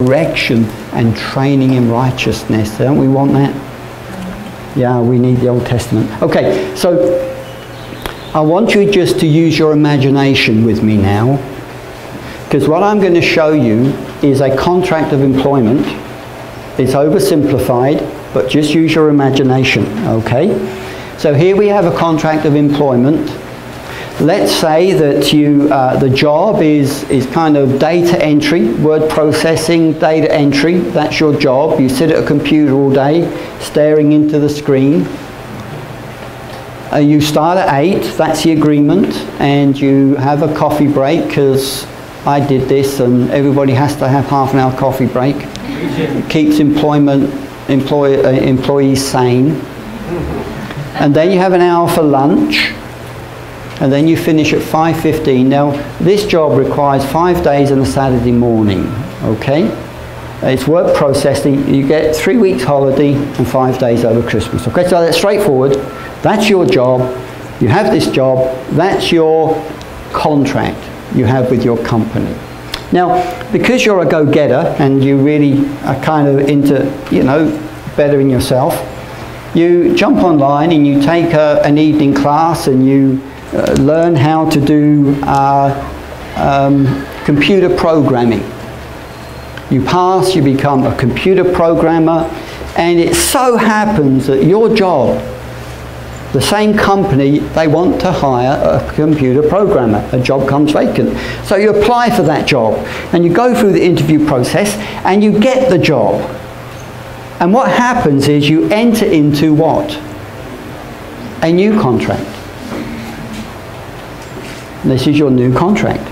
direction and training in righteousness. Don't we want that? Yeah, we need the Old Testament. Okay, so I want you just to use your imagination with me now. Because what I'm going to show you is a contract of employment. It's oversimplified, but just use your imagination, okay? So here we have a contract of employment. Let's say that you, uh, the job is, is kind of data entry, word processing, data entry. That's your job. You sit at a computer all day, staring into the screen. Uh, you start at 8, that's the agreement, and you have a coffee break because I did this and everybody has to have half an hour coffee break. It keeps employment, employ, uh, employees sane. And then you have an hour for lunch and then you finish at 5.15. Now this job requires five days and a Saturday morning, okay? It's work processing, you get three weeks holiday and five days over Christmas. Okay, so that's straightforward. That's your job. You have this job. That's your contract you have with your company. Now, because you're a go-getter and you really are kind of into, you know, bettering yourself, you jump online and you take a, an evening class and you uh, learn how to do uh, um, computer programming. You pass, you become a computer programmer, and it so happens that your job the same company, they want to hire a computer programmer. A job comes vacant. So you apply for that job and you go through the interview process and you get the job. And what happens is you enter into what? A new contract. This is your new contract.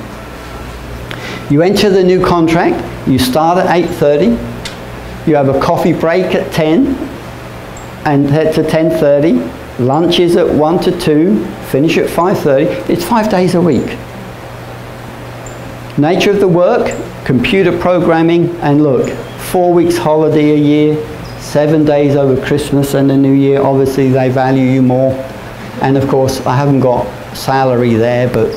You enter the new contract, you start at 8.30, you have a coffee break at 10 and head to 10.30 lunch is at 1 to 2, finish at 5.30. It's five days a week. Nature of the work, computer programming, and look, four weeks holiday a year, seven days over Christmas and the New Year, obviously they value you more. And of course, I haven't got salary there, but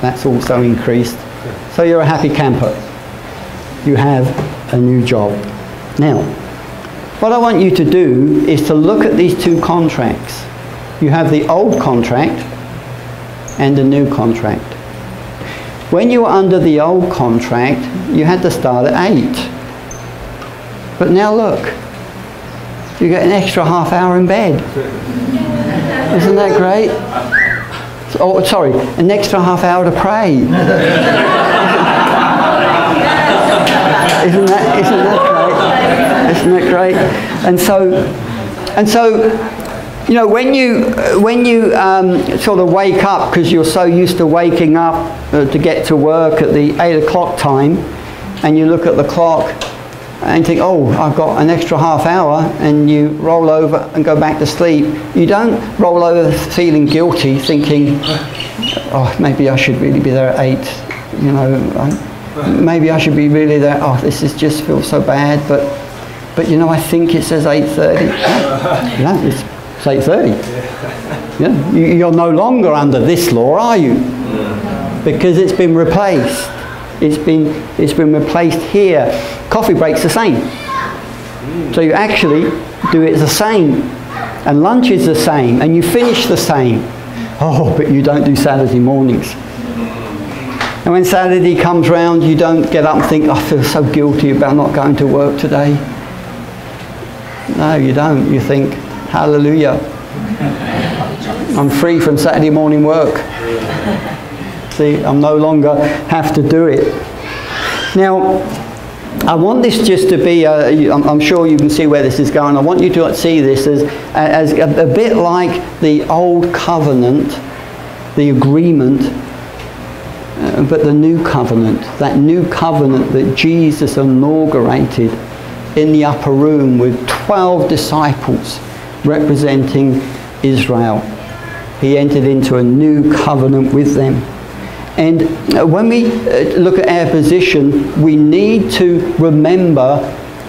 that's also increased. So you're a happy camper. You have a new job. Now, what I want you to do is to look at these two contracts. You have the old contract and the new contract. When you were under the old contract, you had to start at 8. But now look, you get an extra half hour in bed. Isn't that great? Oh, sorry, an extra half hour to pray. isn't that, isn't that isn't it great? And so, and so, you know, when you when you um, sort of wake up because you're so used to waking up uh, to get to work at the eight o'clock time, and you look at the clock and think, oh, I've got an extra half hour, and you roll over and go back to sleep. You don't roll over feeling guilty, thinking, oh, maybe I should really be there at eight. You know, I, maybe I should be really there. Oh, this is just feels so bad, but but you know, I think it says 8.30. yeah, it's, it's 8.30. Yeah, you're no longer under this law, are you? Because it's been replaced. It's been, it's been replaced here. Coffee break's the same. So you actually do it the same. And lunch is the same. And you finish the same. Oh, but you don't do Saturday mornings. And when Saturday comes round, you don't get up and think, I feel so guilty about not going to work today. No, you don't. You think, hallelujah. I'm free from Saturday morning work. See, I'm no longer have to do it. Now, I want this just to be, uh, I'm sure you can see where this is going. I want you to see this as, as a, a bit like the old covenant, the agreement, uh, but the new covenant, that new covenant that Jesus inaugurated in the upper room with 12 disciples representing Israel. He entered into a new covenant with them. And uh, when we uh, look at our position, we need to remember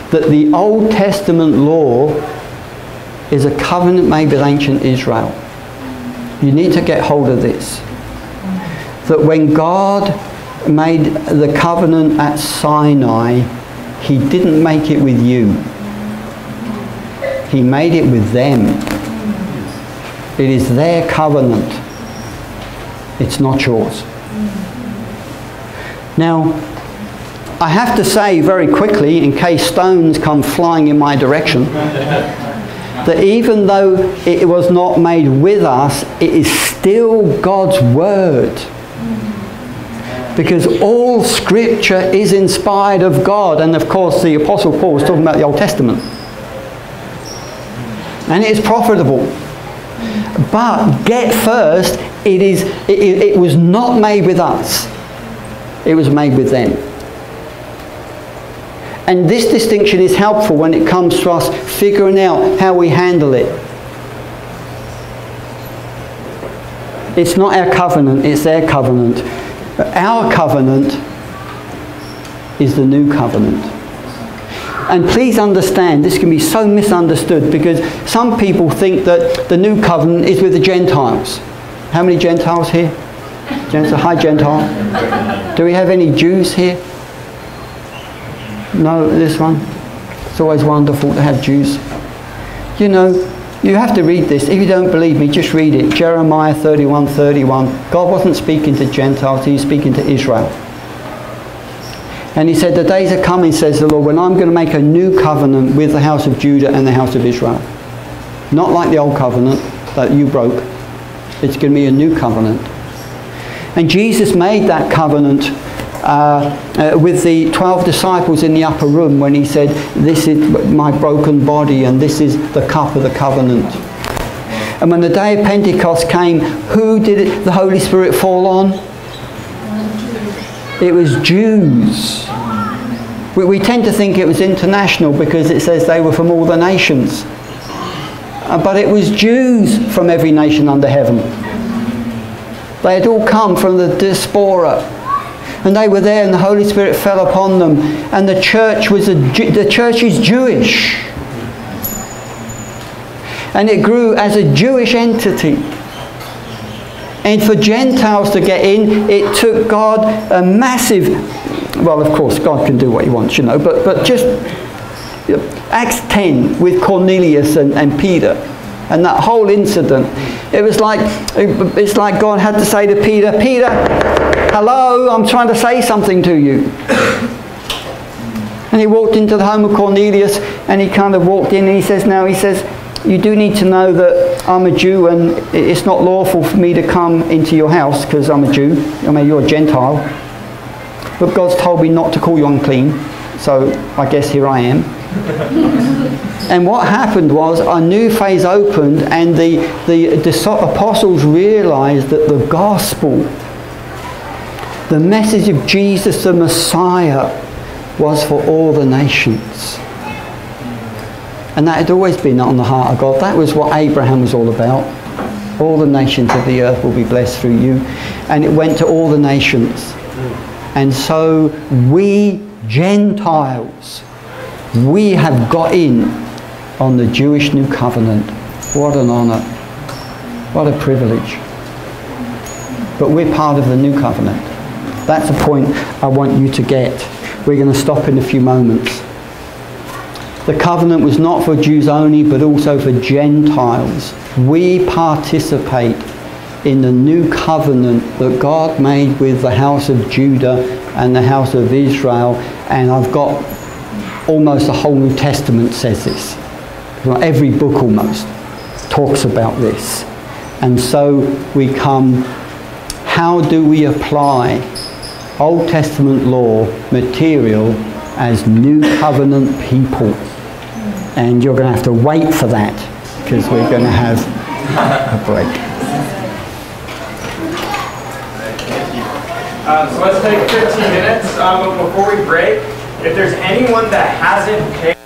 that the Old Testament law is a covenant made with ancient Israel. You need to get hold of this. That when God made the covenant at Sinai, he didn't make it with you. He made it with them. It is their covenant. It's not yours. Now, I have to say very quickly, in case stones come flying in my direction, that even though it was not made with us, it is still God's Word. Because all Scripture is inspired of God. And of course, the Apostle Paul was talking about the Old Testament. And it is profitable. But get first, it, is, it, it was not made with us. It was made with them. And this distinction is helpful when it comes to us figuring out how we handle it. It's not our covenant, it's their covenant. But our covenant is the new covenant. And please understand, this can be so misunderstood because some people think that the new covenant is with the Gentiles. How many Gentiles here? Gentiles, hi Gentile. Do we have any Jews here? No, this one. It's always wonderful to have Jews. You know, you have to read this. If you don't believe me, just read it. Jeremiah 31 31. God wasn't speaking to Gentiles, he was speaking to Israel. And he said, The days are coming, says the Lord, when I'm going to make a new covenant with the house of Judah and the house of Israel. Not like the old covenant that you broke. It's going to be a new covenant. And Jesus made that covenant uh, uh, with the 12 disciples in the upper room when he said, This is my broken body and this is the cup of the covenant. And when the day of Pentecost came, who did it, the Holy Spirit fall on? It was Jews. We, we tend to think it was international because it says they were from all the nations. Uh, but it was Jews from every nation under heaven. They had all come from the diaspora. And they were there and the Holy Spirit fell upon them. And the church was a, the church is Jewish. And it grew as a Jewish entity. And for Gentiles to get in it took God a massive well of course God can do what he wants you know but, but just Acts 10 with Cornelius and, and Peter and that whole incident it was like it's like God had to say to Peter Peter Hello, I'm trying to say something to you. And he walked into the home of Cornelius and he kind of walked in and he says, Now, he says, you do need to know that I'm a Jew and it's not lawful for me to come into your house because I'm a Jew. I mean, you're a Gentile. But God's told me not to call you unclean. So I guess here I am. and what happened was a new phase opened and the, the, apostles realized that the gospel the message of Jesus the Messiah was for all the nations. And that had always been on the heart of God. That was what Abraham was all about. All the nations of the earth will be blessed through you. And it went to all the nations. And so we Gentiles, we have got in on the Jewish new covenant. What an honour. What a privilege. But we're part of the new covenant. That's a point I want you to get. We're going to stop in a few moments. The covenant was not for Jews only, but also for Gentiles. We participate in the new covenant that God made with the house of Judah and the house of Israel. And I've got almost the whole New Testament says this. Every book almost talks about this. And so we come, how do we apply Old Testament law material as New Covenant people. And you're going to have to wait for that because we're going to have a break. Um, so let's take 15 minutes. Um, before we break, if there's anyone that hasn't paid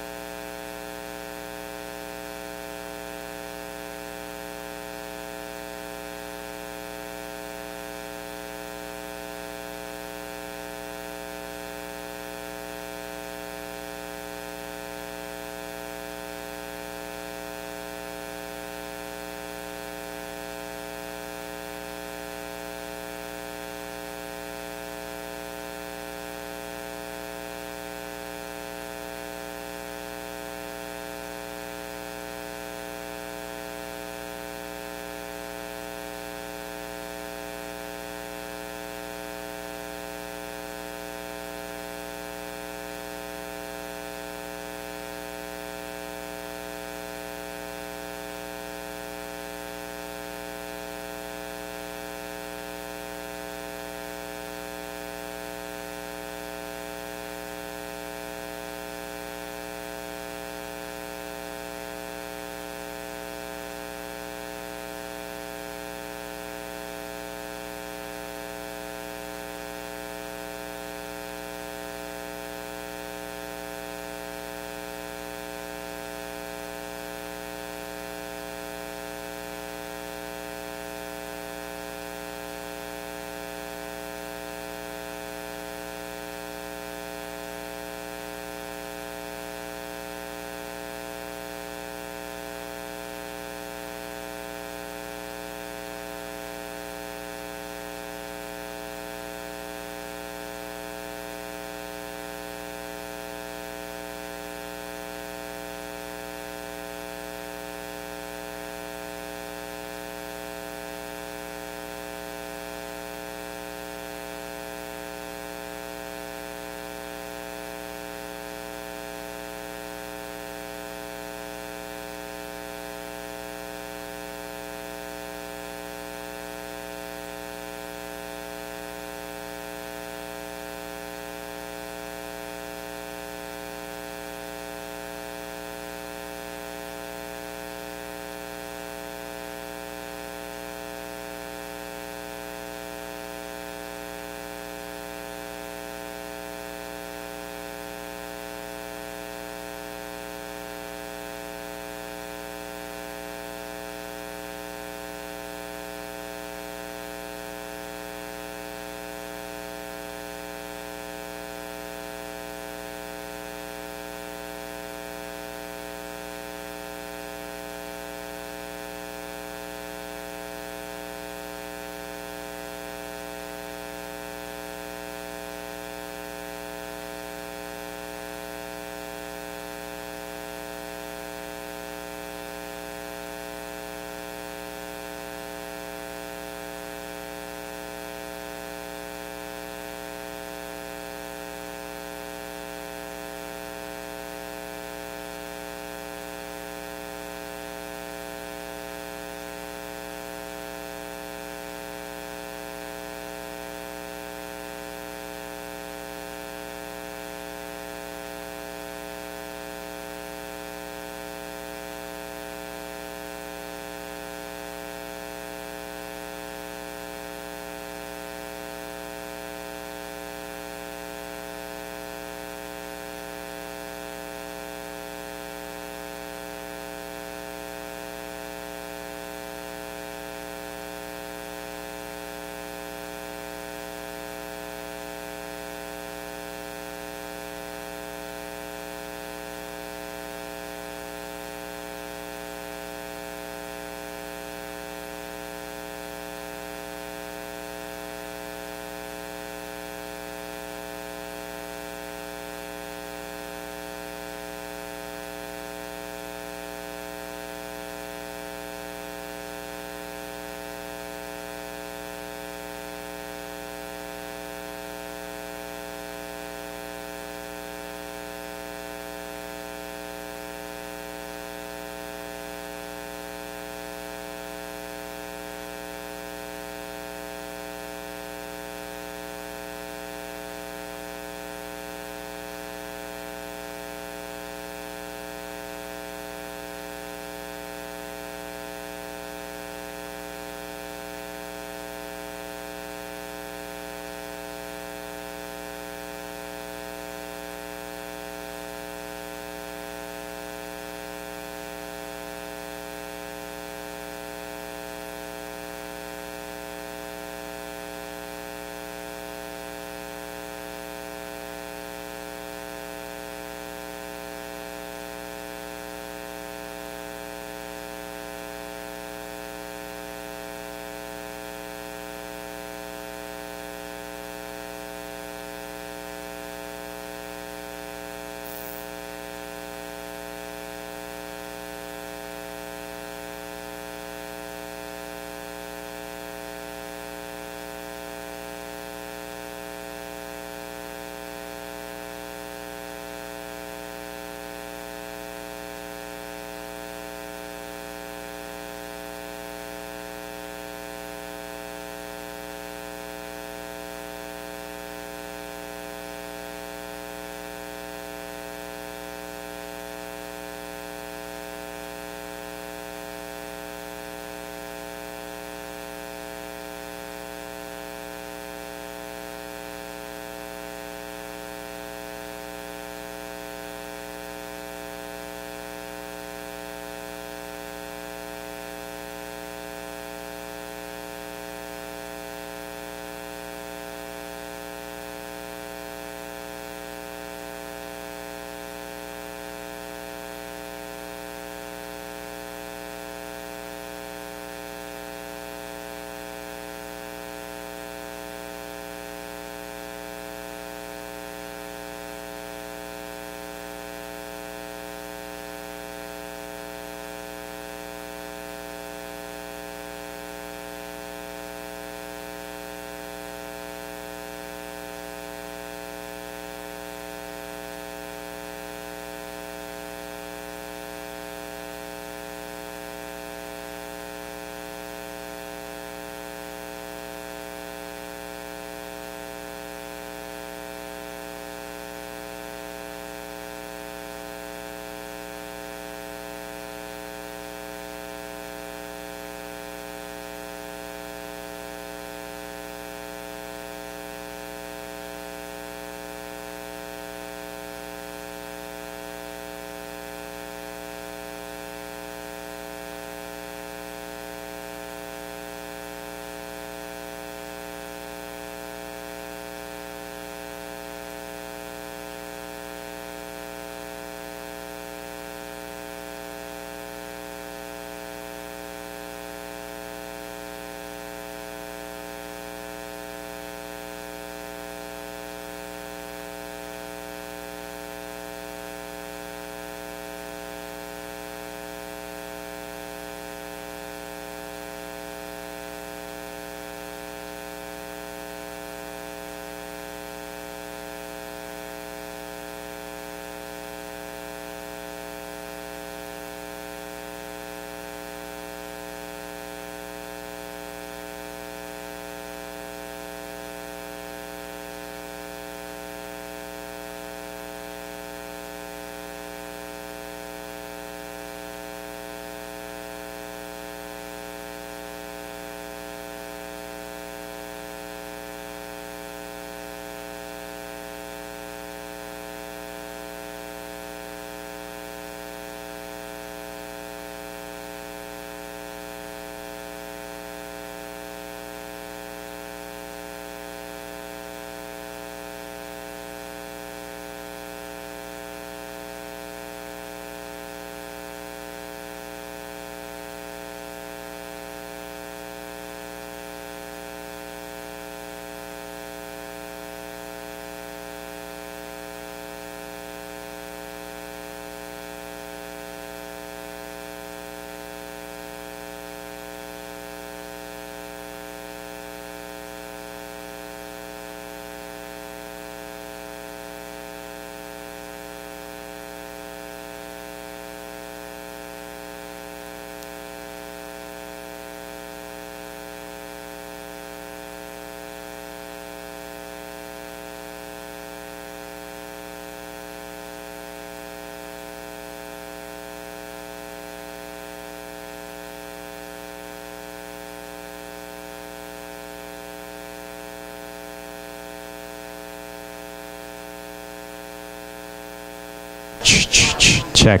Check.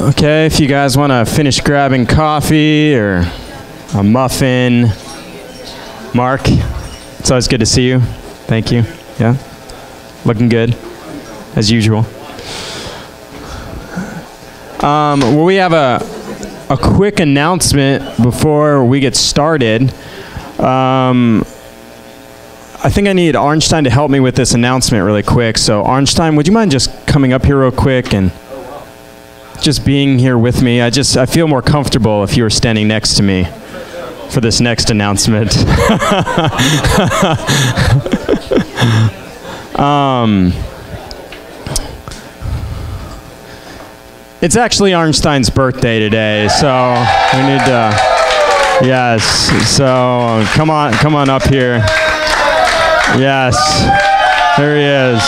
Okay, if you guys want to finish grabbing coffee or a muffin, Mark, it's always good to see you. Thank you. Yeah? Looking good, as usual. Um, well, we have a, a quick announcement before we get started. Um, I think I need Arnstein to help me with this announcement really quick. So, Arnstein, would you mind just coming up here real quick and just being here with me? I just I feel more comfortable if you were standing next to me for this next announcement. um, it's actually Arnstein's birthday today, so we need to. Yes, so come on, come on up here. Yes, there he is.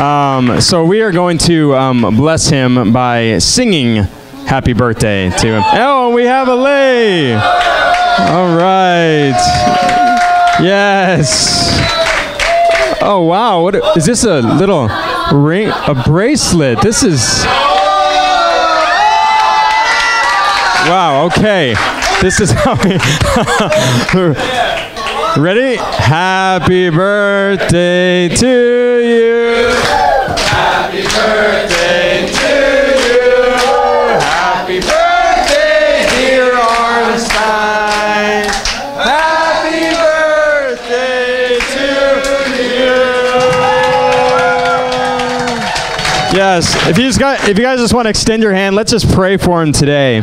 Um, so we are going to um, bless him by singing happy birthday to him. Oh, we have a lei. All right. Yes. Oh, wow. What is this a little ring, a bracelet? This is. Wow, okay. This is how we. Ready? Happy birthday to you. Happy birthday to you. Happy birthday, dear Arnstein. Happy birthday to you. Yes, if you, got, if you guys just want to extend your hand, let's just pray for him today.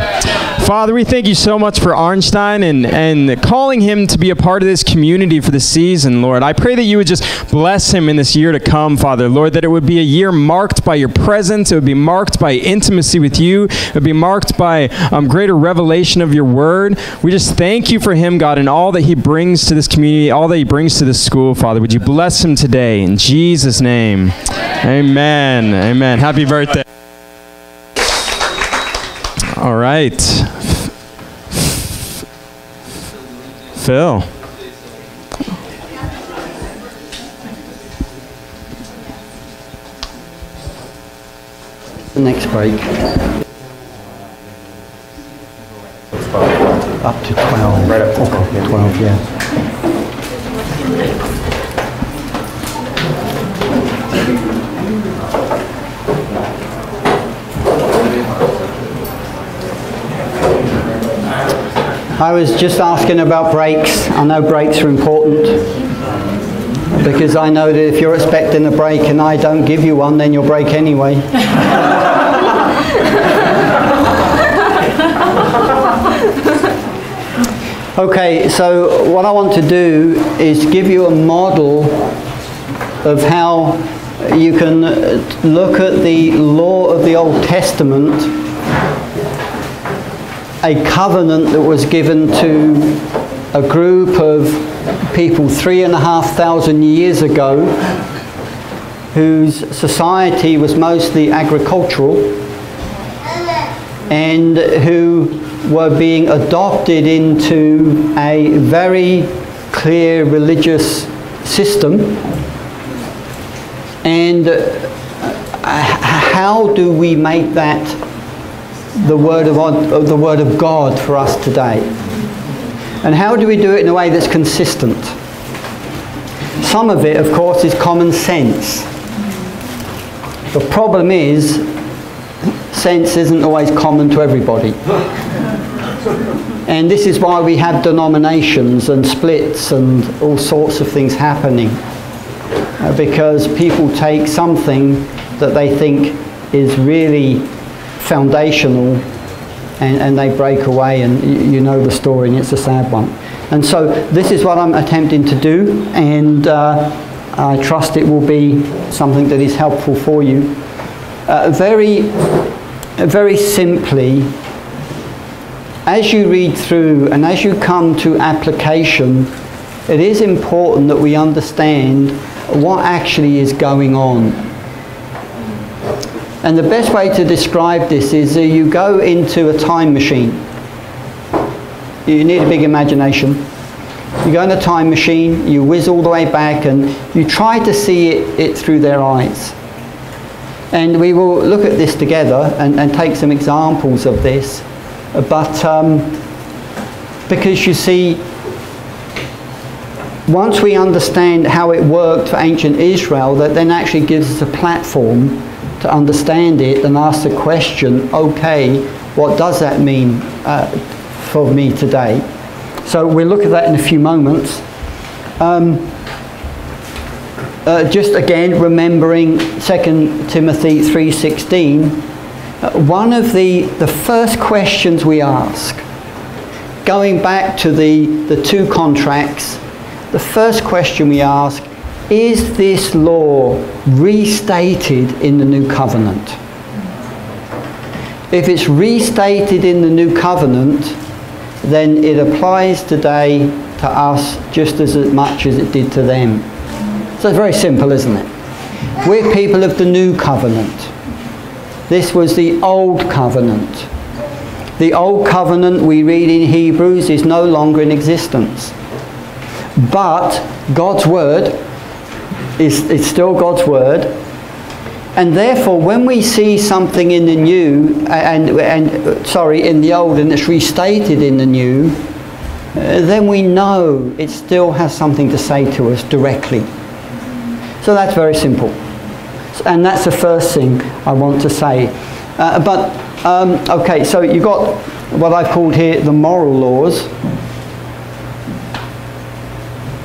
Father, we thank you so much for Arnstein and, and calling him to be a part of this community for the season, Lord. I pray that you would just bless him in this year to come, Father. Lord, that it would be a year marked by your presence. It would be marked by intimacy with you. It would be marked by um, greater revelation of your word. We just thank you for him, God, and all that he brings to this community, all that he brings to this school, Father. Would you bless him today in Jesus' name? Amen. Amen. Happy birthday. All right. Phil. The next break. Up to 12. Right up to 12. 12, yeah. I was just asking about breaks. I know breaks are important because I know that if you're expecting a break and I don't give you one, then you'll break anyway. okay, so what I want to do is give you a model of how you can look at the law of the Old Testament a covenant that was given to a group of people three and a half thousand years ago whose society was mostly agricultural and who were being adopted into a very clear religious system. And uh, how do we make that the word of, the word of God for us today. And how do we do it in a way that's consistent? Some of it, of course, is common sense. The problem is, sense isn't always common to everybody. And this is why we have denominations and splits and all sorts of things happening. Uh, because people take something that they think is really foundational and, and they break away and you, you know the story and it's a sad one. And so this is what I'm attempting to do and uh, I trust it will be something that is helpful for you. Uh, very, very simply, as you read through and as you come to application, it is important that we understand what actually is going on. And the best way to describe this is uh, you go into a time machine. You need a big imagination. You go in a time machine, you whiz all the way back, and you try to see it, it through their eyes. And we will look at this together and, and take some examples of this. But um, because you see, once we understand how it worked for ancient Israel, that then actually gives us a platform to understand it and ask the question, okay, what does that mean uh, for me today? So we'll look at that in a few moments. Um, uh, just again remembering 2 Timothy 3.16, uh, one of the, the first questions we ask, going back to the, the two contracts, the first question we ask, is this law restated in the new covenant? If it's restated in the new covenant, then it applies today to us just as much as it did to them. So it's very simple, isn't it? We're people of the new covenant. This was the old covenant. The old covenant we read in Hebrews is no longer in existence. But God's word is it's still God's word. And therefore, when we see something in the new, and, and sorry, in the old, and it's restated in the new, uh, then we know it still has something to say to us directly. So that's very simple. And that's the first thing I want to say. Uh, but, um, okay, so you've got what I've called here the moral laws.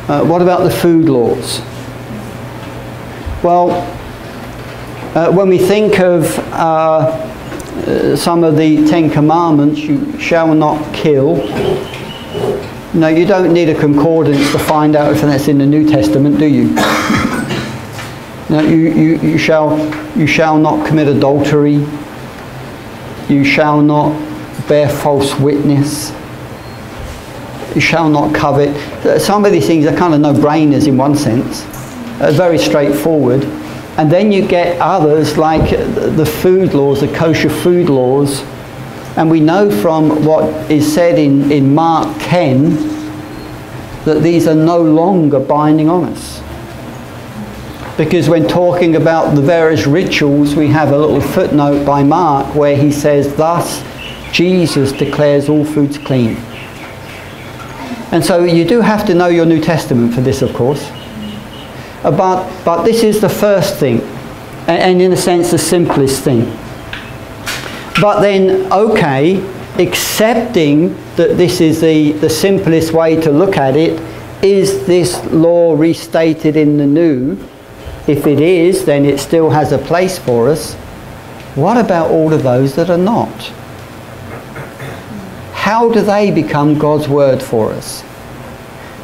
Uh, what about the food laws? Well, uh, when we think of uh, uh, some of the Ten Commandments, you shall not kill. No, you don't need a concordance to find out if that's in the New Testament, do you? You, you, you, shall, you shall not commit adultery. You shall not bear false witness. You shall not covet. Some of these things are kind of no-brainers in one sense. Uh, very straightforward. And then you get others like the food laws, the kosher food laws. And we know from what is said in, in Mark 10 that these are no longer binding on us because when talking about the various rituals, we have a little footnote by Mark where he says, Thus Jesus declares all foods clean. And so you do have to know your New Testament for this, of course. But, but this is the first thing, and, and in a sense, the simplest thing. But then, okay, accepting that this is the, the simplest way to look at it, is this law restated in the new? If it is, then it still has a place for us. What about all of those that are not? How do they become God's word for us?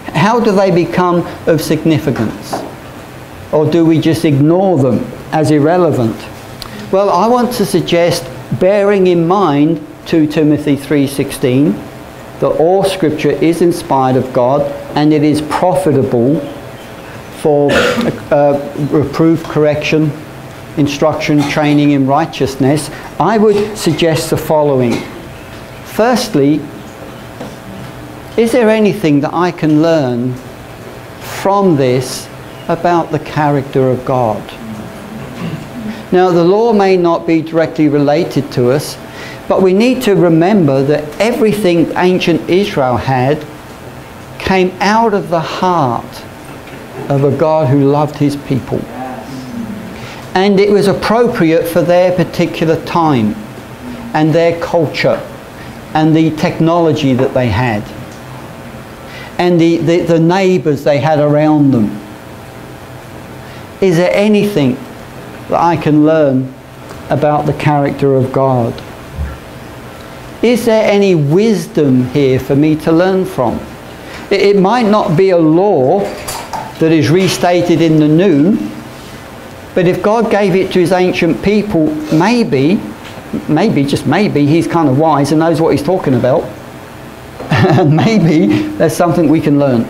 How do they become of significance? Or do we just ignore them as irrelevant? Well, I want to suggest bearing in mind 2 Timothy 3:16 that all scripture is inspired of God and it is profitable for uh, reproof, correction, instruction, training in righteousness, I would suggest the following. Firstly, is there anything that I can learn from this about the character of God? Now, the law may not be directly related to us, but we need to remember that everything ancient Israel had came out of the heart of a God who loved his people. And it was appropriate for their particular time and their culture and the technology that they had and the, the, the neighbours they had around them. Is there anything that I can learn about the character of God? Is there any wisdom here for me to learn from? It, it might not be a law that is restated in the new. But if God gave it to his ancient people, maybe, maybe, just maybe, he's kind of wise and knows what he's talking about. and maybe there's something we can learn.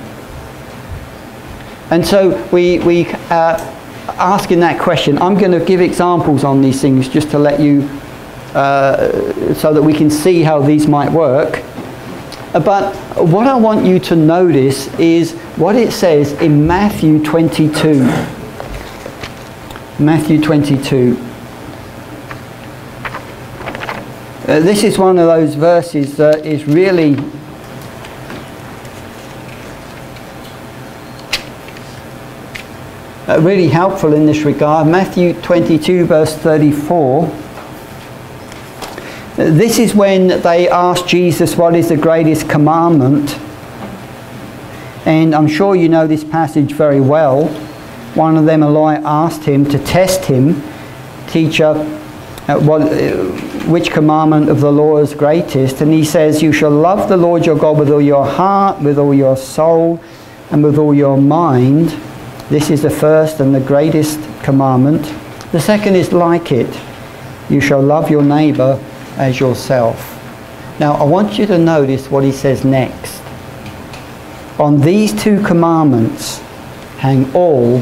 And so we, we uh, asking that question, I'm going to give examples on these things just to let you, uh, so that we can see how these might work. But what I want you to notice is what it says in Matthew 22. Matthew 22. Uh, this is one of those verses that is really uh, really helpful in this regard. Matthew 22 verse 34. Uh, This is when they asked Jesus what is the greatest commandment. And I'm sure you know this passage very well. One of them, Eli, asked him to test him, Teacher, uh, what, uh, which commandment of the law is greatest? And he says, You shall love the Lord your God with all your heart, with all your soul, and with all your mind. This is the first and the greatest commandment. The second is like it. You shall love your neighbour as yourself. Now, I want you to notice what he says next. On these two commandments hang all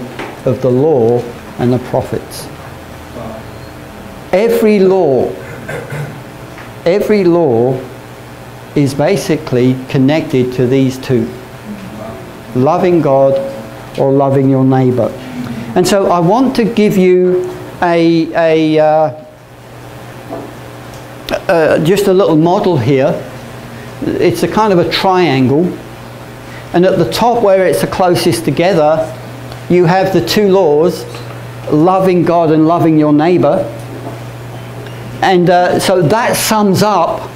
of the law and the prophets. Every law, every law is basically connected to these two loving God or loving your neighbour. And so I want to give you a, a uh, uh, just a little model here. It's a kind of a triangle. And at the top where it's the closest together, you have the two laws, loving God and loving your neighbour. And uh, so that sums up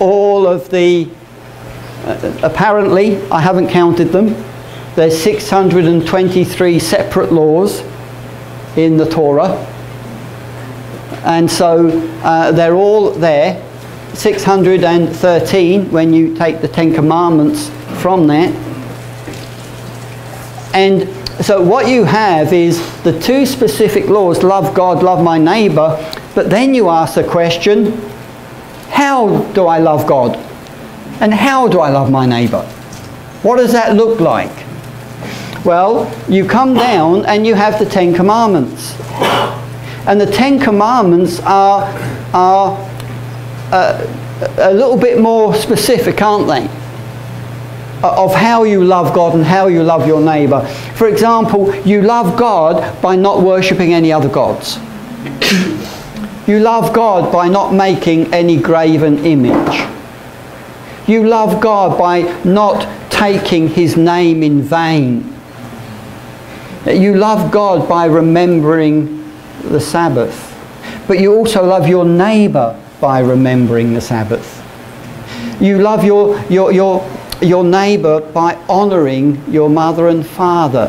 all of the, uh, apparently, I haven't counted them, there's 623 separate laws in the Torah. And so uh, they're all there. 613 when you take the Ten Commandments from that. And so what you have is the two specific laws, love God, love my neighbour, but then you ask the question, how do I love God? And how do I love my neighbour? What does that look like? Well, you come down and you have the Ten Commandments. And the Ten Commandments are, are uh, a little bit more specific, aren't they? Of how you love God and how you love your neighbour. For example, you love God by not worshipping any other gods. you love God by not making any graven image. You love God by not taking his name in vain. You love God by remembering the Sabbath. But you also love your neighbour by remembering the Sabbath. You love your, your, your, your neighbour by honouring your mother and father.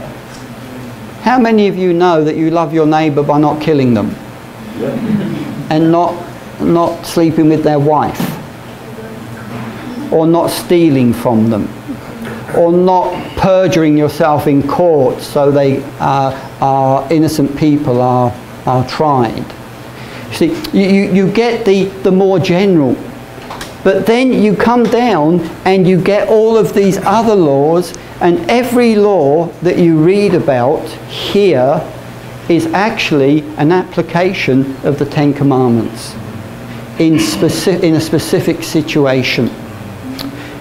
How many of you know that you love your neighbour by not killing them? And not, not sleeping with their wife? Or not stealing from them? Or not perjuring yourself in court so they uh, are innocent people are, are tried? See, you, you, you get the, the more general. But then you come down and you get all of these other laws, and every law that you read about here is actually an application of the Ten Commandments in, speci- in a specific situation.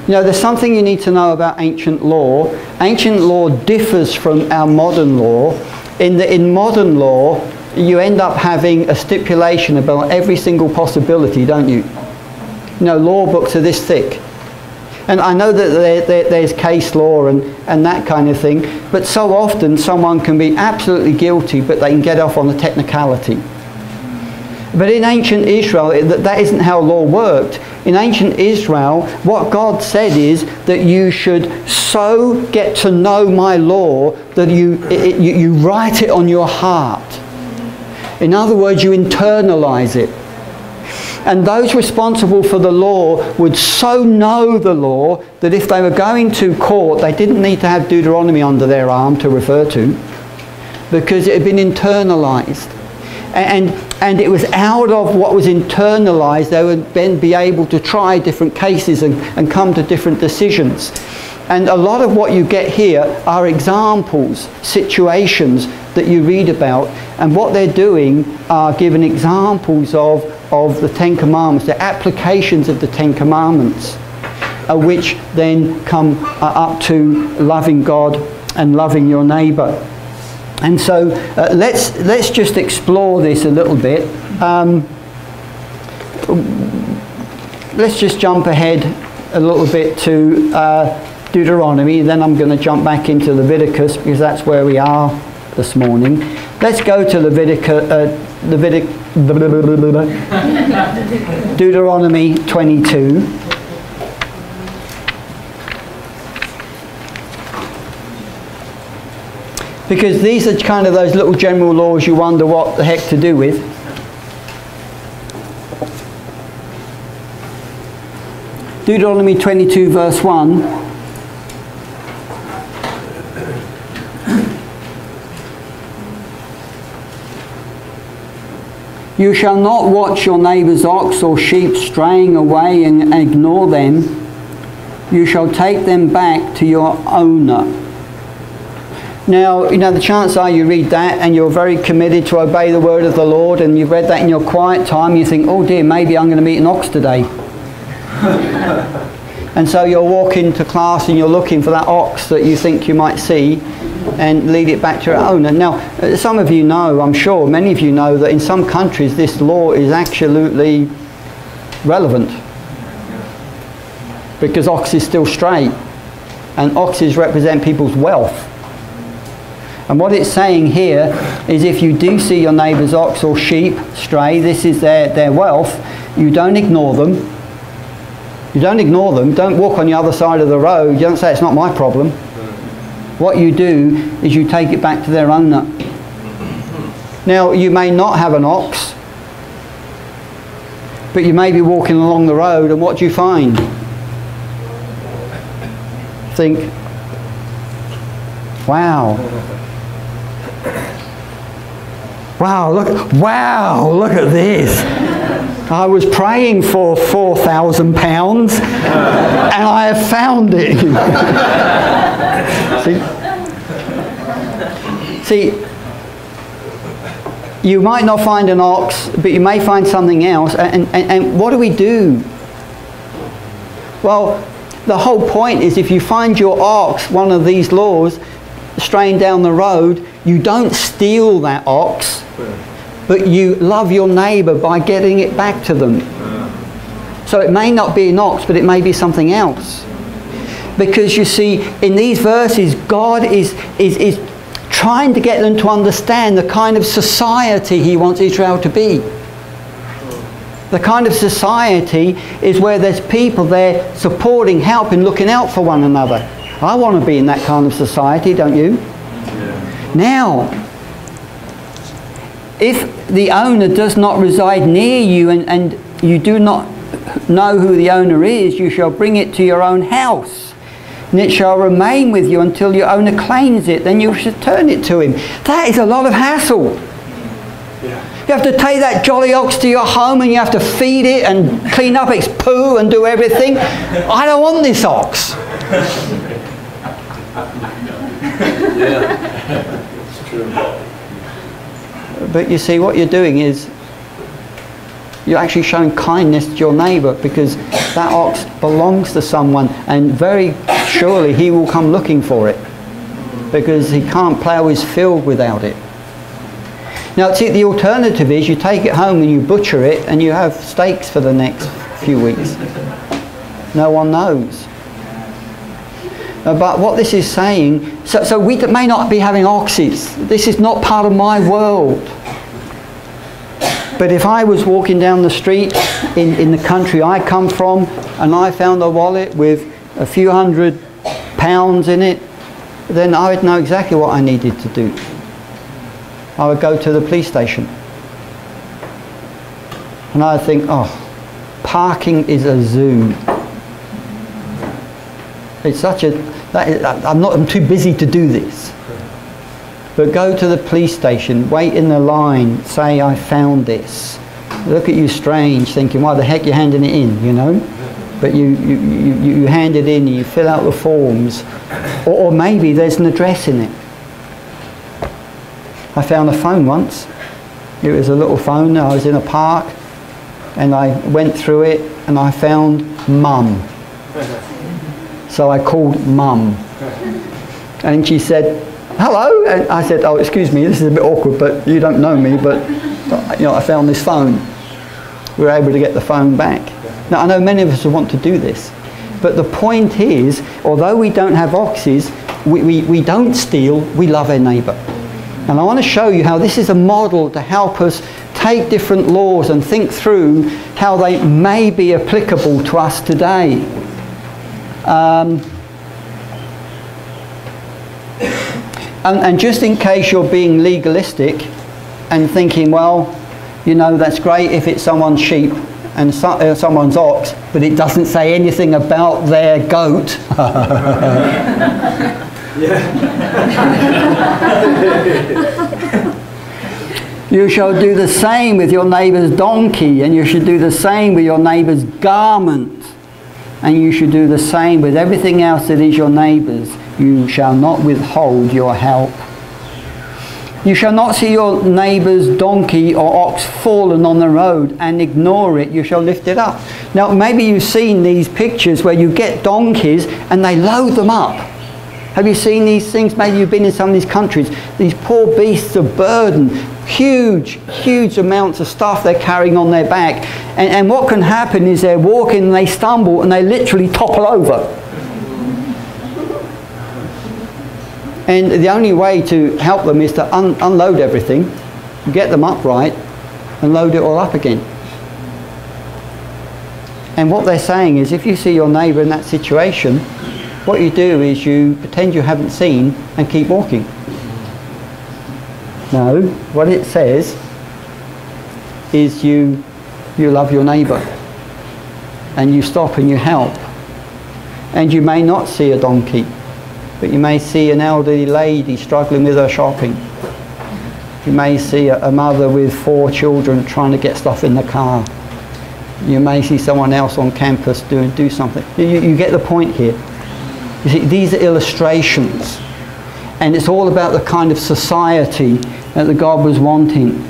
You know, there's something you need to know about ancient law. Ancient law differs from our modern law in that in modern law, you end up having a stipulation about every single possibility, don't you? You know, law books are this thick. And I know that there, there, there's case law and, and that kind of thing, but so often someone can be absolutely guilty, but they can get off on a technicality. But in ancient Israel, that, that isn't how law worked. In ancient Israel, what God said is that you should so get to know my law that you, it, you, you write it on your heart. In other words, you internalize it. And those responsible for the law would so know the law that if they were going to court, they didn't need to have Deuteronomy under their arm to refer to because it had been internalized. And, and it was out of what was internalized they would then be able to try different cases and, and come to different decisions. And a lot of what you get here are examples, situations that you read about. And what they're doing are giving examples of, of the Ten Commandments, the applications of the Ten Commandments. uh, which then come uh, up to loving God and loving your neighbour. And so uh, let's, let's just explore this a little bit. Um, let's just jump ahead a little bit to uh, Deuteronomy, then I'm going to jump back into Leviticus because that's where we are this morning. Let's go to Leviticus, uh, Deuteronomy 22. Because these are kind of those little general laws you wonder what the heck to do with. Deuteronomy 22 verse 1 You shall not watch your neighbour's ox or sheep straying away and ignore them. You shall take them back to your owner. Now, you know, the chances are you read that and you're very committed to obey the word of the Lord and you've read that in your quiet time, you think, oh dear, maybe I'm going to meet an ox today. and so you're walking to class and you're looking for that ox that you think you might see and lead it back to your owner. Now, some of you know, I'm sure, many of you know that in some countries this law is absolutely relevant because oxes still stray and oxes represent people's wealth. And what it's saying here is if you do see your neighbour's ox or sheep stray, this is their, their wealth, you don't ignore them. You don't ignore them. Don't walk on the other side of the road. You don't say, it's not my problem. What you do is you take it back to their owner. Now, you may not have an ox, but you may be walking along the road, and what do you find? Think, wow, Wow, look, wow, look at this. I was praying for four thousand pounds and I have found it. See? See, you might not find an ox, but you may find something else. And, and, and what do we do? Well, the whole point is if you find your ox, one of these laws, straying down the road, you don't steal that ox, but you love your neighbour by getting it back to them. So it may not be an ox, but it may be something else. Because you see, in these verses, God is, is, is trying to get them to understand the kind of society He wants Israel to be. The kind of society is where there's people there supporting, helping, looking out for one another. I want to be in that kind of society, don't you? Yeah. Now, if the owner does not reside near you and, and you do not know who the owner is, you shall bring it to your own house. And it shall remain with you until your owner claims it. Then you should turn it to him. That is a lot of hassle. Yeah. You have to take that jolly ox to your home and you have to feed it and clean up its poo and do everything. I don't want this ox yeah, it's true. But you see, what you're doing is you're actually showing kindness to your neighbour because that ox belongs to someone and very surely he will come looking for it because he can't plough his field without it. Now, see, the alternative is you take it home and you butcher it and you have steaks for the next few weeks. No one knows. But what this is saying, so, so we may not be having oxes. This is not part of my world. But if I was walking down the street in, in the country I come from and I found a wallet with a few hundred pounds in it, then I would know exactly what I needed to do. I would go to the police station. And I would think, oh, parking is a zoo. It's such a, is, I'm not, I'm too busy to do this. But go to the police station, wait in the line, say I found this. Look at you strange, thinking, why the heck you're handing it in, you know? But you, you, you, you hand it in, you fill out the forms. Or, or maybe there's an address in it. I found a phone once. It was a little phone. I was in a park and I went through it and I found mum So I called mum. And she said, hello. And I said, oh, excuse me, this is a bit awkward, but you don't know me, but you know, I found this phone. We were able to get the phone back. Now, I know many of us want to do this, but the point is, although we don't have oxes, we, we, we don't steal, we love our neighbour. And I want to show you how this is a model to help us take different laws and think through how they may be applicable to us today. Um, and, and just in case you're being legalistic and thinking, well, you know, that's great if it's someone's sheep and so, uh, someone's ox, but it doesn't say anything about their goat. you shall do the same with your neighbour's donkey, and you should do the same with your neighbour's garment, and you should do the same with everything else that is your neighbour's. You shall not withhold your help. You shall not see your neighbour's donkey or ox fallen on the road and ignore it. You shall lift it up. Now, maybe you've seen these pictures where you get donkeys and they load them up. Have you seen these things? Maybe you've been in some of these countries. These poor beasts of burden, huge, huge amounts of stuff they're carrying on their back. And, and what can happen is they're walking and they stumble and they literally topple over. And the only way to help them is to un unload everything, get them upright, and load it all up again. And what they're saying is if you see your neighbour in that situation, what you do is you pretend you haven't seen and keep walking. No, what it says is you, you love your neighbour and you stop and you help. And you may not see a donkey but you may see an elderly lady struggling with her shopping. You may see a, mother with four children trying to get stuff in the car. You may see someone else on campus doing do something. You, you get the point here. You see, these are illustrations. And it's all about the kind of society that the God was wanting.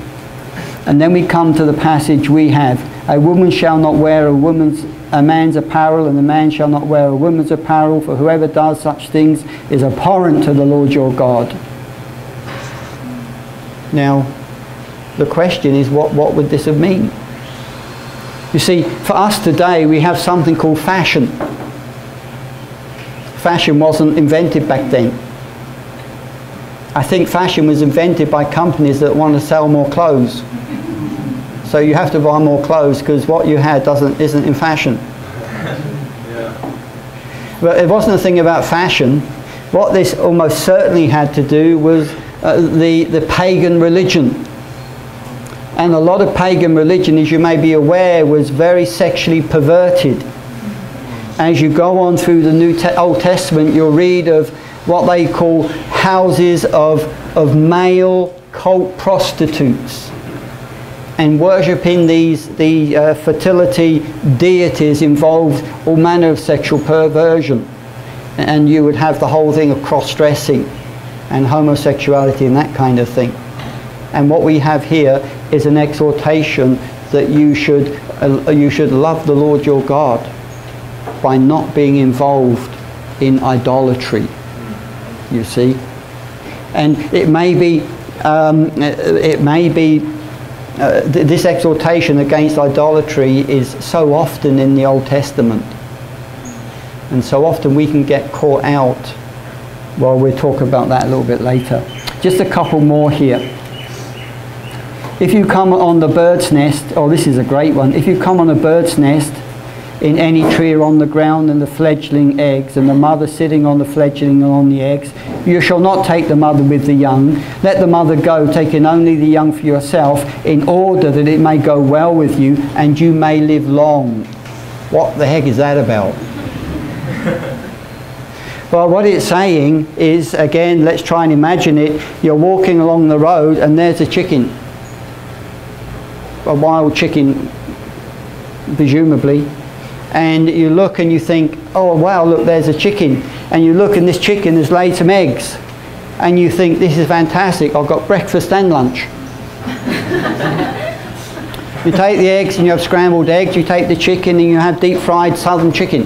And then we come to the passage we have. A woman shall not wear a woman's a man's apparel, and a man shall not wear a woman's apparel, for whoever does such things is abhorrent to the Lord your God. Now, the question is, what, what would this have mean? You see, for us today, we have something called fashion. Fashion wasn't invented back then. I think fashion was invented by companies that want to sell more clothes. So you have to buy more clothes because what you had doesn't, isn't in fashion. yeah. But it wasn't a thing about fashion. What this almost certainly had to do was uh, the, the pagan religion. And a lot of pagan religion, as you may be aware, was very sexually perverted. As you go on through the New Te Old Testament, you'll read of what they call houses of, of male cult prostitutes and worshipping these the uh, fertility deities involved all manner of sexual perversion. And you would have the whole thing of cross-dressing and homosexuality and that kind of thing. And what we have here is an exhortation that you should uh, you should love the Lord your God by not being involved in idolatry you see and it may be um, it may be uh, th this exhortation against idolatry is so often in the Old Testament. And so often we can get caught out. Well, we'll talk about that a little bit later. Just a couple more here. If you come on the bird's nest, oh, this is a great one. If you come on a bird's nest in any tree or on the ground and the fledgling eggs, and the mother sitting on the fledgling and on the eggs. You shall not take the mother with the young. Let the mother go, taking only the young for yourself, in order that it may go well with you and you may live long. What the heck is that about? Well, what it's saying is, again, let's try and imagine it. You're walking along the road and there's a chicken. A wild chicken, presumably and you look and you think, oh wow, look, there's a chicken. And you look and this chicken has laid some eggs. And you think, this is fantastic, I've got breakfast and lunch. you take the eggs and you have scrambled eggs, you take the chicken and you have deep fried southern chicken.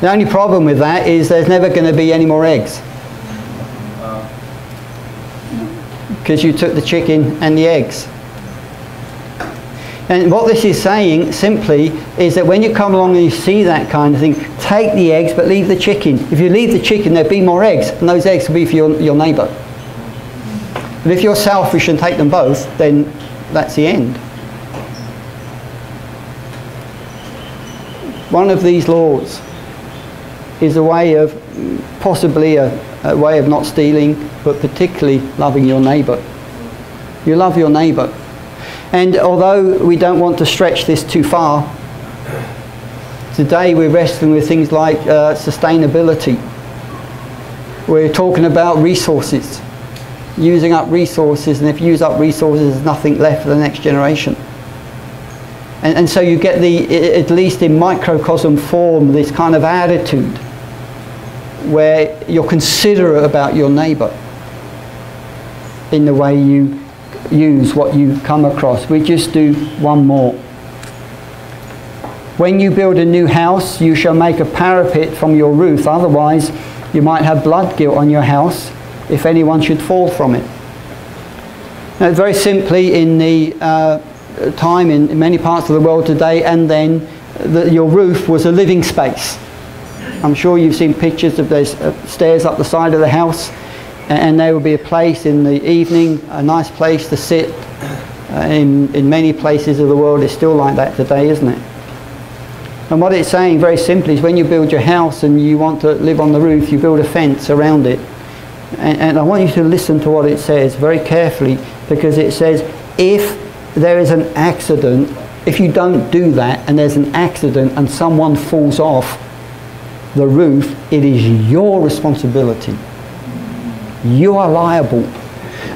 The only problem with that is there's never going to be any more eggs. Because you took the chicken and the eggs. And what this is saying simply is that when you come along and you see that kind of thing, take the eggs but leave the chicken. If you leave the chicken, there'll be more eggs, and those eggs will be for your, your neighbour. But if you're selfish and take them both, then that's the end. One of these laws is a way of, possibly a, a way of not stealing, but particularly loving your neighbour. You love your neighbour. And although we don't want to stretch this too far, today we're wrestling with things like uh, sustainability. We're talking about resources, using up resources, and if you use up resources, there's nothing left for the next generation. And, and so you get the, at least in microcosm form, this kind of attitude where you're considerate about your neighbour in the way you use what you come across. We just do one more. When you build a new house, you shall make a parapet from your roof, otherwise, you might have blood guilt on your house if anyone should fall from it. Now, very simply, in the uh, time in many parts of the world today, and then the, your roof was a living space. I'm sure you've seen pictures of those uh, stairs up the side of the house and there will be a place in the evening, a nice place to sit. Uh, in, in many places of the world it's still like that today, isn't it? And what it's saying very simply is when you build your house and you want to live on the roof, you build a fence around it. And, and I want you to listen to what it says very carefully because it says if there is an accident, if you don't do that and there's an accident and someone falls off the roof, it is your responsibility you are liable.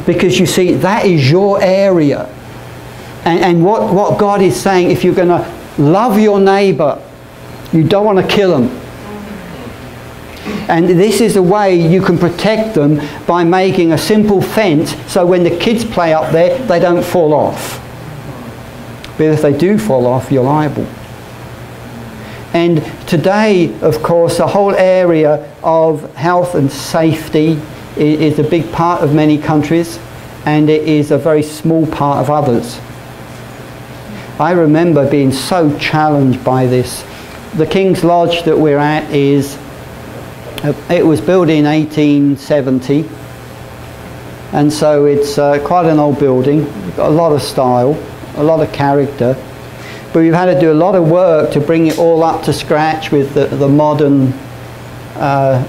Because you see, that is your area. And, and what, what God is saying, if you're going to love your neighbor, you don't want to kill them. And this is a way you can protect them by making a simple fence so when the kids play up there, they don't fall off. But if they do fall off, you're liable. And today, of course, the whole area of health and safety is a big part of many countries and it is a very small part of others. I remember being so challenged by this. The King's Lodge that we're at is, uh, it was built in 1870 and so it's uh, quite an old building, got a lot of style, a lot of character. But we've had to do a lot of work to bring it all up to scratch with the, the modern uh,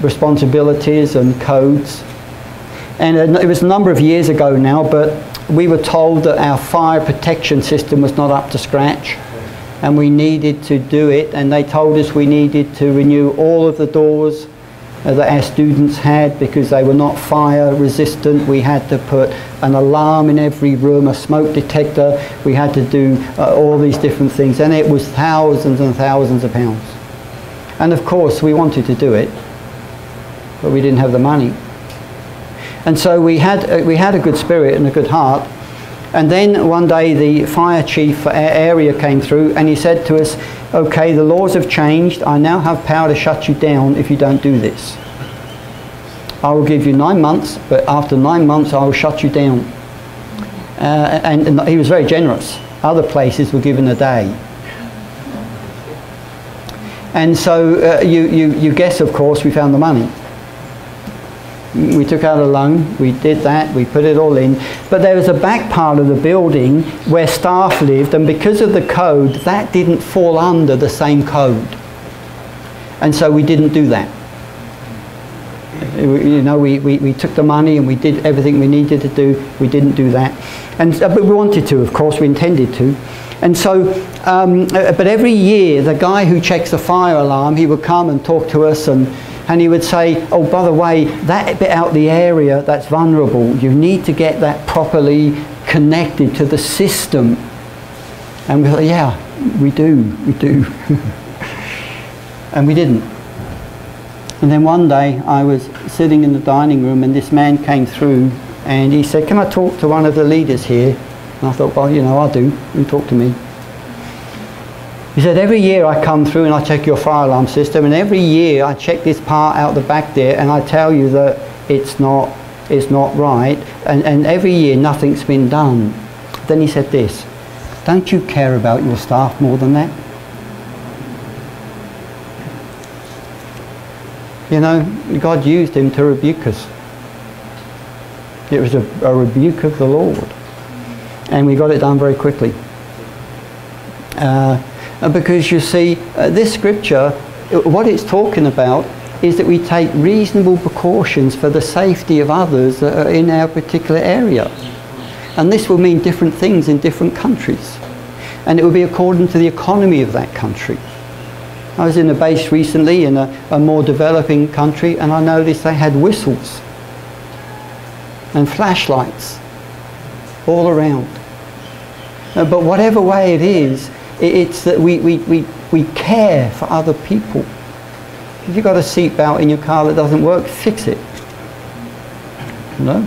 responsibilities and codes. And it was a number of years ago now, but we were told that our fire protection system was not up to scratch and we needed to do it and they told us we needed to renew all of the doors uh, that our students had because they were not fire resistant. We had to put an alarm in every room, a smoke detector. We had to do uh, all these different things and it was thousands and thousands of pounds. And of course we wanted to do it but we didn't have the money. And so we had, uh, we had a good spirit and a good heart. And then one day the fire chief for our area came through and he said to us, okay, the laws have changed. I now have power to shut you down if you don't do this. I will give you nine months, but after nine months I will shut you down. Uh, and, and he was very generous. Other places were given a day. And so uh, you, you, you guess, of course, we found the money we took out a loan, we did that, we put it all in. But there was a back part of the building where staff lived, and because of the code, that didn't fall under the same code. And so we didn't do that. You know, we, we, we took the money and we did everything we needed to do. We didn't do that. And, uh, but we wanted to, of course, we intended to. And so, um, uh, but every year, the guy who checks the fire alarm, he would come and talk to us and and he would say, oh, by the way, that bit out the area that's vulnerable, you need to get that properly connected to the system. And we thought, yeah, we do, we do. and we didn't. And then one day I was sitting in the dining room and this man came through and he said, can I talk to one of the leaders here? And I thought, well, you know, I'll do. You talk to me. He said, every year I come through and I check your fire alarm system, and every year I check this part out the back there, and I tell you that it's not, it's not right, and, and every year nothing's been done. Then he said this, don't you care about your staff more than that? You know, God used him to rebuke us. It was a, a rebuke of the Lord. And we got it done very quickly. Uh, because you see, uh, this scripture, what it's talking about is that we take reasonable precautions for the safety of others that are in our particular area. And this will mean different things in different countries. And it will be according to the economy of that country. I was in a base recently in a, a more developing country and I noticed they had whistles and flashlights all around. Uh, but whatever way it is, it's that we, we, we, we care for other people. If you've got a seatbelt in your car that doesn't work, fix it. No?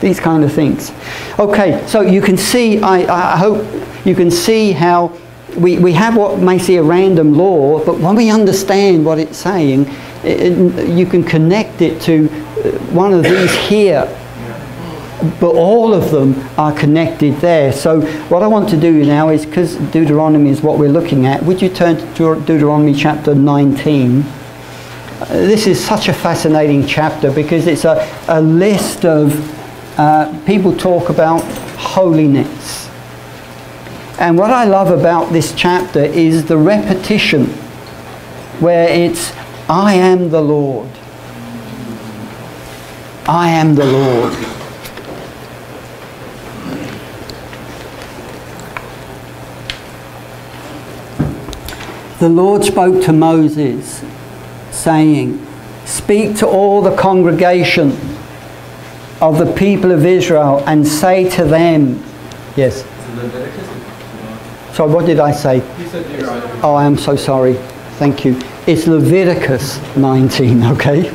These kind of things. Okay, so you can see, I, I hope you can see how we, we have what may see a random law, but when we understand what it's saying, it, you can connect it to uh, one of these here. But all of them are connected there. So what I want to do now is, because Deuteronomy is what we're looking at, would you turn to Deuteronomy chapter 19? Uh, this is such a fascinating chapter because it's a, a list of uh, people talk about holiness and what I love about this chapter is the repetition where it's, I am the Lord. I am the Lord. The Lord spoke to Moses, saying, Speak to all the congregation of the people of Israel and say to them, Yes. So what did I say? Oh, I am so sorry. Thank you. It's Leviticus 19, okay?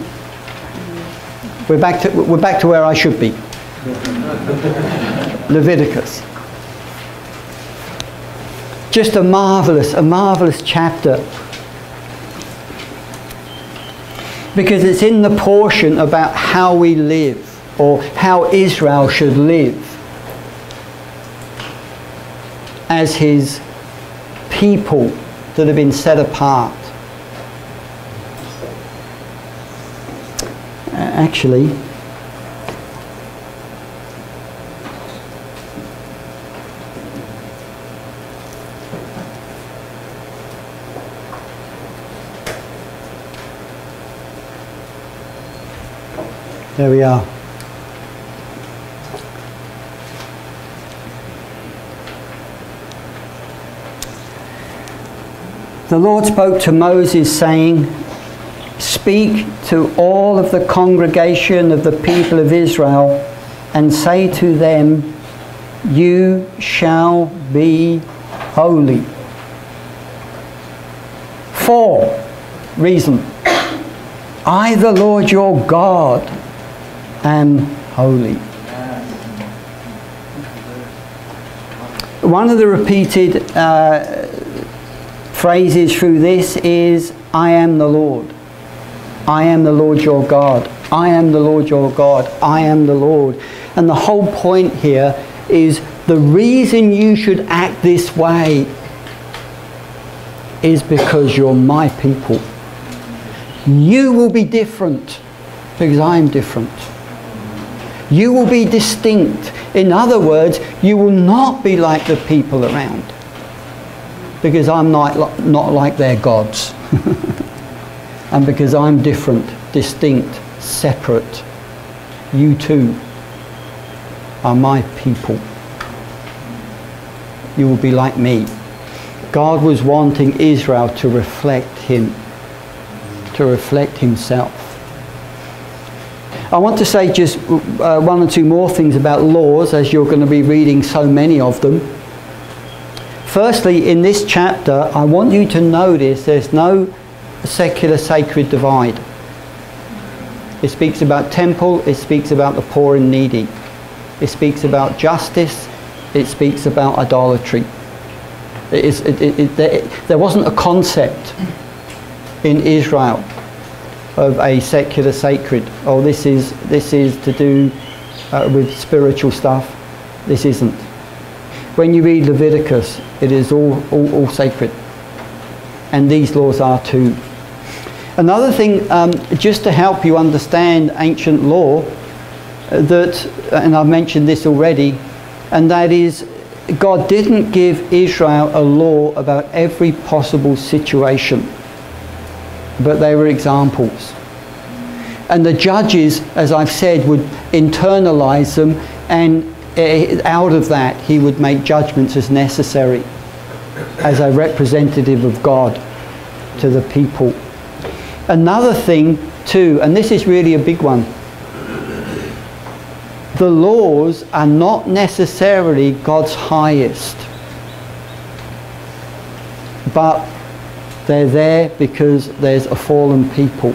We're back to, we're back to where I should be. Leviticus. Just a marvelous, a marvelous chapter. Because it's in the portion about how we live or how Israel should live. as his people that have been set apart. Actually, there we are. the Lord spoke to Moses saying, Speak to all of the congregation of the people of Israel and say to them, You shall be holy. For reason, I, the Lord your God, am holy. One of the repeated uh, phrases through this is, I am the Lord. I am the Lord your God. I am the Lord your God. I am the Lord. And the whole point here is the reason you should act this way is because you're my people. You will be different because I am different. You will be distinct. In other words, you will not be like the people around because I'm not, not like their gods. and because I'm different, distinct, separate. You too are my people. You will be like me. God was wanting Israel to reflect him, to reflect himself. I want to say just uh, one or two more things about laws as you're going to be reading so many of them. Firstly, in this chapter, I want you to notice there's no secular sacred divide. It speaks about temple, it speaks about the poor and needy. It speaks about justice, it speaks about idolatry. It is, it, it, there wasn't a concept in Israel of a secular sacred. Oh, this is, this is to do uh, with spiritual stuff. This isn't. When you read Leviticus, it is all, all, all sacred. And these laws are too. Another thing, um, just to help you understand ancient law, uh, that, and I've mentioned this already, and that is God didn't give Israel a law about every possible situation, but they were examples. And the judges, as I've said, would internalize them, and uh, out of that, he would make judgments as necessary as a representative of God to the people. Another thing, too, and this is really a big one the laws are not necessarily God's highest, but they're there because there's a fallen people.